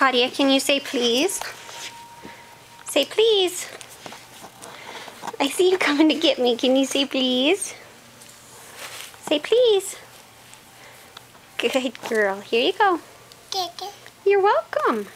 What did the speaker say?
Kadia, can you say please? Say please. I see you coming to get me. Can you say please? Say please. Good girl. Here you go. You're welcome.